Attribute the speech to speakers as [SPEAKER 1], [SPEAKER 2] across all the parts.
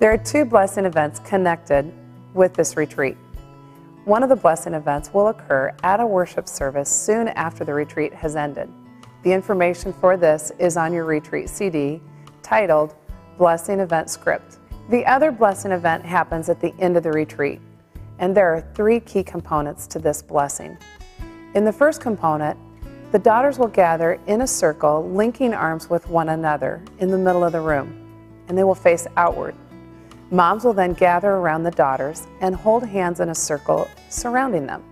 [SPEAKER 1] There are two blessing events connected with this retreat. One of the blessing events will occur at a worship service soon after the retreat has ended. The information for this is on your retreat CD titled Blessing Event Script. The other blessing event happens at the end of the retreat, and there are three key components to this blessing. In the first component, the daughters will gather in a circle, linking arms with one another in the middle of the room, and they will face outward. Moms will then gather around the daughters and hold hands in a circle surrounding them.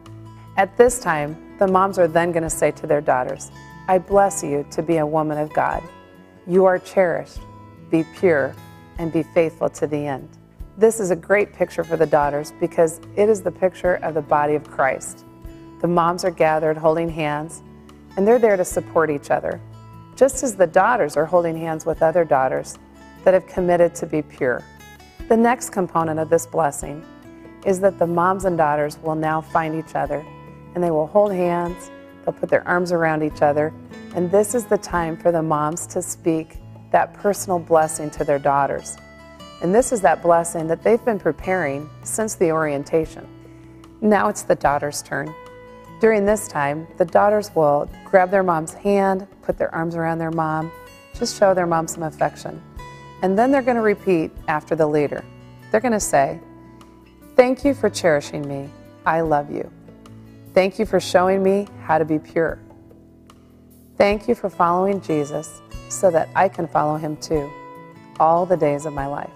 [SPEAKER 1] At this time, the moms are then going to say to their daughters, I bless you to be a woman of God. You are cherished, be pure, and be faithful to the end. This is a great picture for the daughters because it is the picture of the body of Christ. The moms are gathered holding hands, and they're there to support each other, just as the daughters are holding hands with other daughters that have committed to be pure. The next component of this blessing is that the moms and daughters will now find each other and they will hold hands, they'll put their arms around each other, and this is the time for the moms to speak that personal blessing to their daughters. And this is that blessing that they've been preparing since the orientation. Now it's the daughter's turn. During this time, the daughters will grab their mom's hand, put their arms around their mom, just show their mom some affection. And then they're going to repeat after the leader. They're going to say, Thank you for cherishing me. I love you. Thank you for showing me how to be pure. Thank you for following Jesus so that I can follow him too, all the days of my life.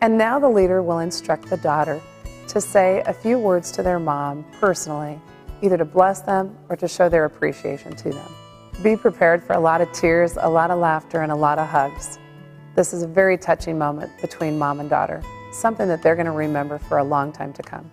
[SPEAKER 1] And now the leader will instruct the daughter to say a few words to their mom personally either to bless them or to show their appreciation to them. Be prepared for a lot of tears, a lot of laughter, and a lot of hugs. This is a very touching moment between mom and daughter, something that they're going to remember for a long time to come.